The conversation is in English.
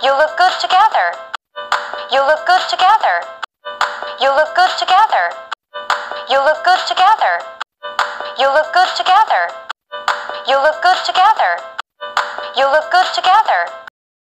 You look good together. You look good together. You look good together. You look good together. You look good together. You look good together. You look good together.